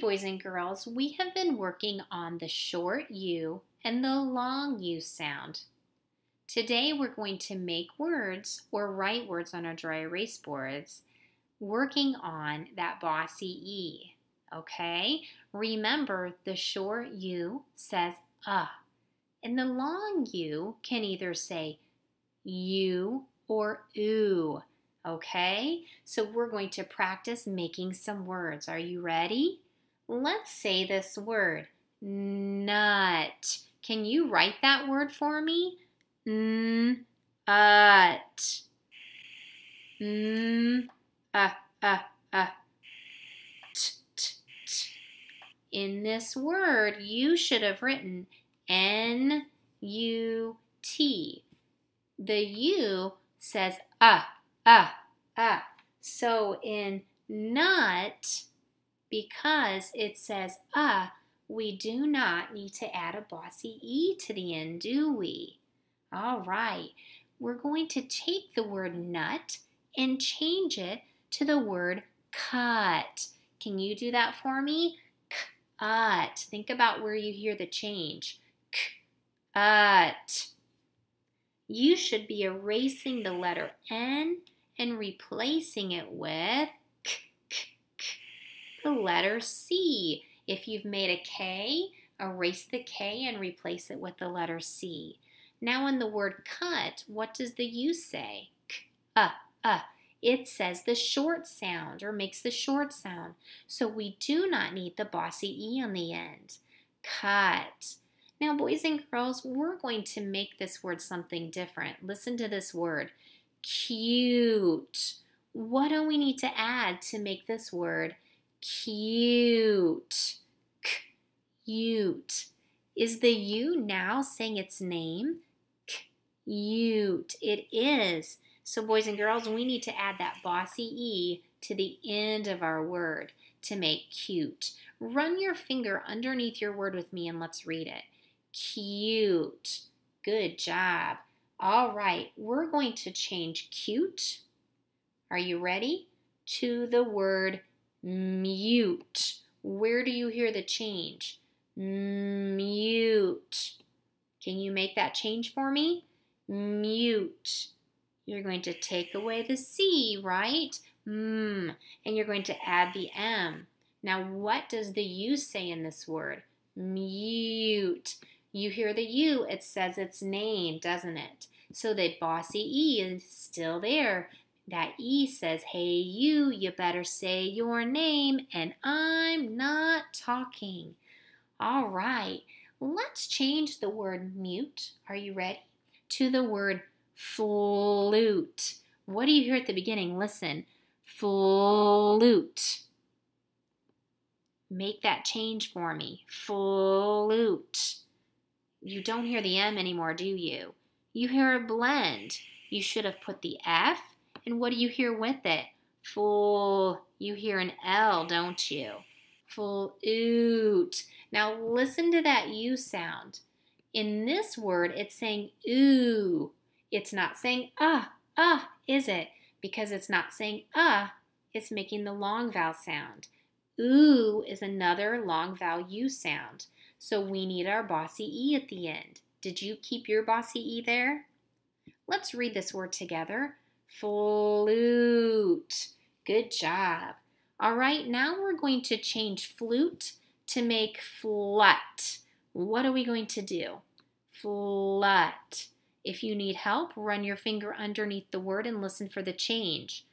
Boys and girls. We have been working on the short U and the long U sound. Today we're going to make words or write words on our dry erase boards working on that bossy E. Okay? Remember, the short U says uh, and the long U can either say you or ooh. Okay? So we're going to practice making some words. Are you ready? Let's say this word, nut. Can you write that word for me? N ut. N uh uh uh. T, t, t. In this word, you should have written N U T. The U says uh ah, ah. So in nut, because it says ah, we do not need to add a bossy E to the end, do we? All right, we're going to take the word nut and change it to the word cut. Can you do that for me? Cut. Think about where you hear the change. Cut. You should be erasing the letter N and replacing it with the letter C. If you've made a K, erase the K and replace it with the letter C. Now in the word cut, what does the U say? K, uh, uh. It says the short sound or makes the short sound. So we do not need the bossy E on the end. Cut. Now, boys and girls, we're going to make this word something different. Listen to this word cute. What do we need to add to make this word cute? Cute. Is the U now saying its name? Cute. It is. So, boys and girls, we need to add that bossy E to the end of our word to make cute. Run your finger underneath your word with me and let's read it. Cute. Good job. All right, we're going to change cute. Are you ready? To the word mute. Where do you hear the change? Mute. Can you make that change for me? Mute. You're going to take away the C, right? Mm, and you're going to add the M. Now, what does the U say in this word? Mute. You hear the U, it says its name, doesn't it? So the bossy E is still there. That E says, hey, you, you better say your name, and I'm not talking. All right, let's change the word mute. Are you ready? To the word flute. What do you hear at the beginning? Listen, flute. Make that change for me. Flute. You don't hear the M anymore, do you? You hear a blend. You should have put the F, and what do you hear with it? Full. You hear an L, don't you? Full oot. Now listen to that U sound. In this word, it's saying ooh. It's not saying ah, ah, is it? Because it's not saying ah, it's making the long vowel sound. Ooh is another long vowel U sound. So we need our bossy E at the end. Did you keep your bossy E there? Let's read this word together. Flute. Good job. All right, now we're going to change flute to make flut. What are we going to do? Flut. If you need help, run your finger underneath the word and listen for the change.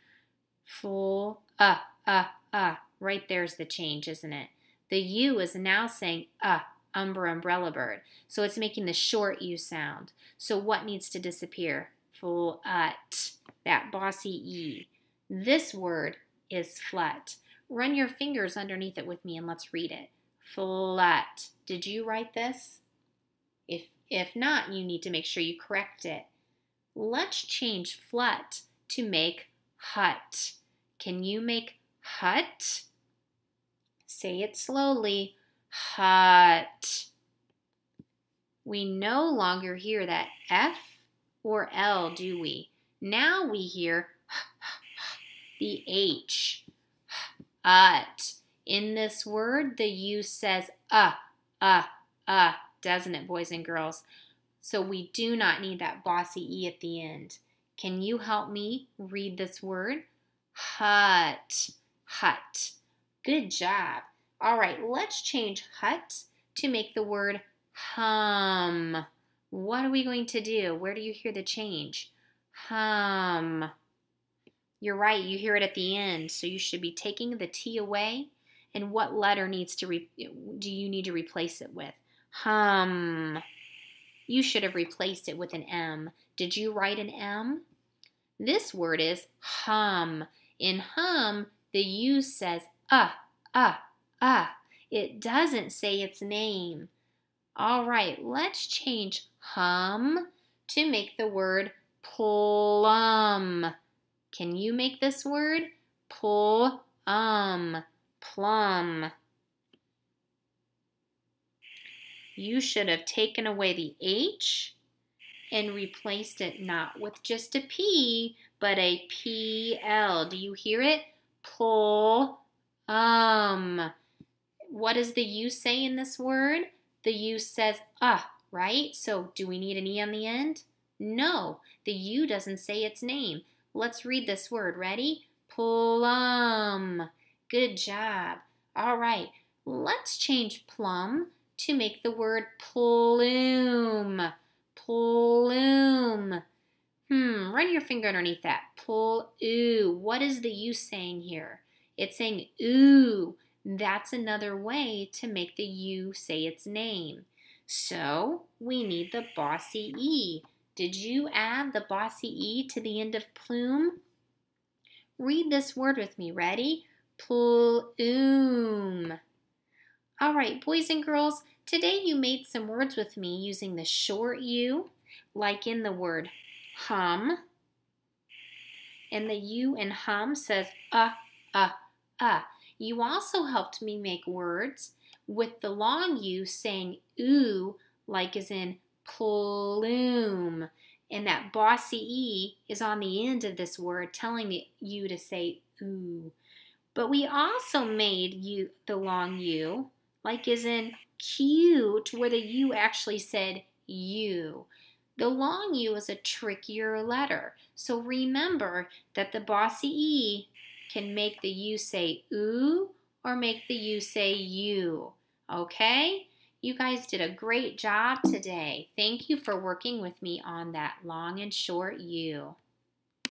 Full, uh, uh, uh. Right there's the change, isn't it? The U is now saying, uh, umber umbrella bird. So it's making the short U sound. So what needs to disappear? Full that bossy E. This word is flat. Run your fingers underneath it with me and let's read it. Flat. Did you write this? If, if not, you need to make sure you correct it. Let's change flat to make hut. Can you make hut? Say it slowly Hut. We no longer hear that F or L, do we? Now we hear the H. Hut. In this word, the U says uh, uh, uh, doesn't it, boys and girls? So we do not need that bossy E at the end. Can you help me read this word? Hut, hut. Good job. All right, let's change hut to make the word hum. What are we going to do? Where do you hear the change? Hum. You're right, you hear it at the end, so you should be taking the T away. And what letter needs to re- do you need to replace it with? Hum. You should have replaced it with an M. Did you write an M? This word is hum. In hum, the U says uh, uh, uh. It doesn't say its name. All right, let's change hum to make the word plum. Can you make this word? Plum. Plum. You should have taken away the H and replaced it not with just a P, but a PL. Do you hear it? Pull. Um. What does the U say in this word? The U says uh, right? So do we need an E on the end? No, the U doesn't say its name. Let's read this word. Ready? Plum. Good job. All right, let's change plum to make the word plume. Plume. Hmm, run your finger underneath that. Pull ooh. What is the U saying here? It's saying ooh. That's another way to make the U say its name. So we need the bossy E. Did you add the bossy E to the end of plume? Read this word with me. Ready? Plume. All right, boys and girls, today you made some words with me using the short U, like in the word hum. And the U in hum says uh, uh, uh. You also helped me make words with the long U saying ooh, like as in plume. And that bossy E is on the end of this word, telling you to say ooh. But we also made you the long U, like as in cute, where the U actually said you. The long U is a trickier letter. So remember that the bossy E can make the U say ooh or make the U say you. Okay? You guys did a great job today. Thank you for working with me on that long and short U.